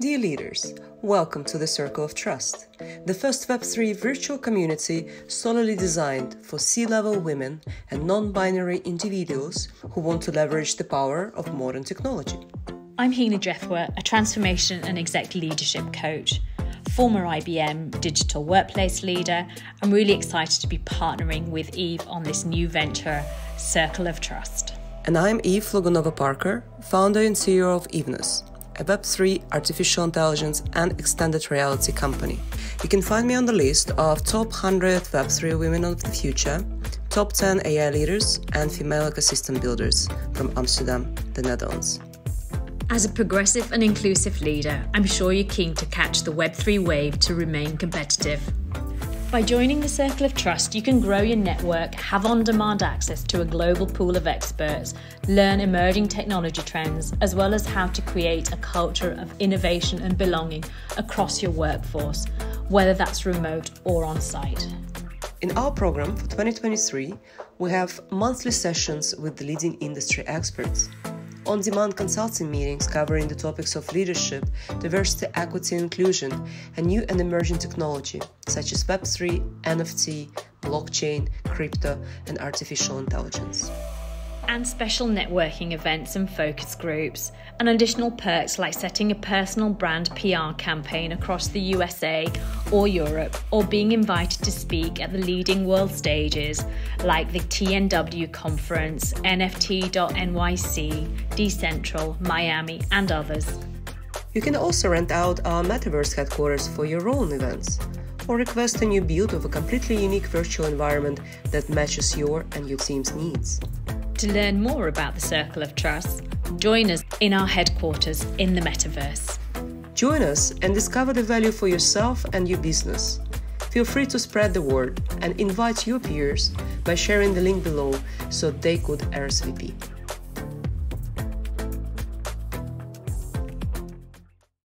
Dear leaders, welcome to the Circle of Trust, the first Web3 virtual community solely designed for C level women and non binary individuals who want to leverage the power of modern technology. I'm Heena Jethwa, a transformation and exec leadership coach, former IBM digital workplace leader. I'm really excited to be partnering with Eve on this new venture, Circle of Trust. And I'm Eve Logunova Parker, founder and CEO of Evenness a Web3 artificial intelligence and extended reality company. You can find me on the list of top 100 Web3 women of the future, top 10 AI leaders, and female ecosystem builders from Amsterdam, the Netherlands. As a progressive and inclusive leader, I'm sure you're keen to catch the Web3 wave to remain competitive. By joining the Circle of Trust, you can grow your network, have on demand access to a global pool of experts, learn emerging technology trends, as well as how to create a culture of innovation and belonging across your workforce, whether that's remote or on site. In our program for 2023, we have monthly sessions with leading industry experts on demand consulting meetings covering the topics of leadership, diversity, equity, inclusion, and new and emerging technology such as Web3, NFT, blockchain, crypto, and artificial intelligence and special networking events and focus groups, and additional perks like setting a personal brand PR campaign across the USA or Europe, or being invited to speak at the leading world stages like the TNW conference, NFT.NYC, Decentral, Miami, and others. You can also rent out our Metaverse headquarters for your own events or request a new build of a completely unique virtual environment that matches your and your team's needs. To learn more about the Circle of Trust, join us in our headquarters in the metaverse. Join us and discover the value for yourself and your business. Feel free to spread the word and invite your peers by sharing the link below so they could RSVP.